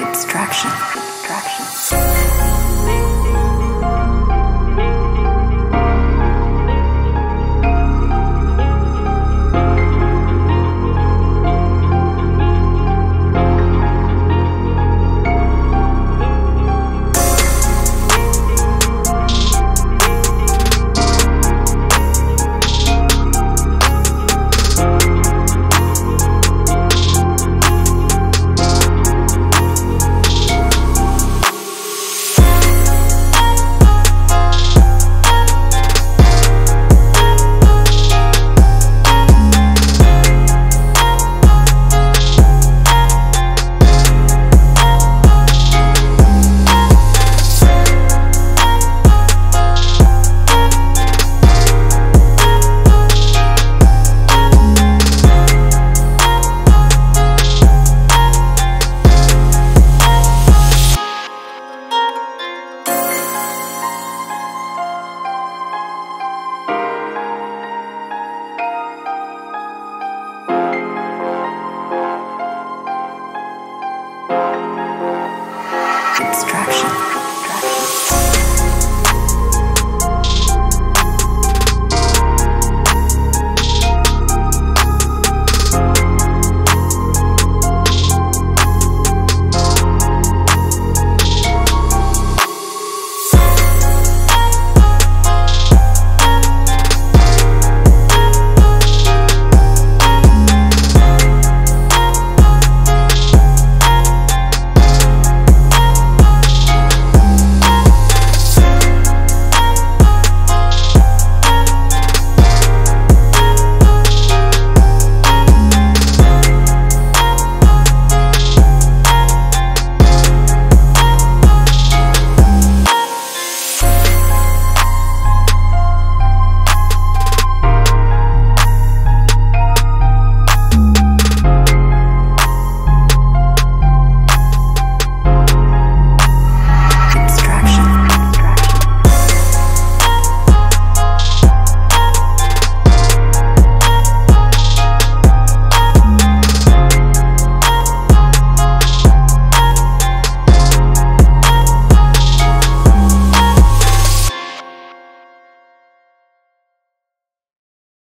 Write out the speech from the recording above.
Abstraction. Abstraction.